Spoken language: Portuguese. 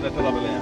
obrigado nessa lá,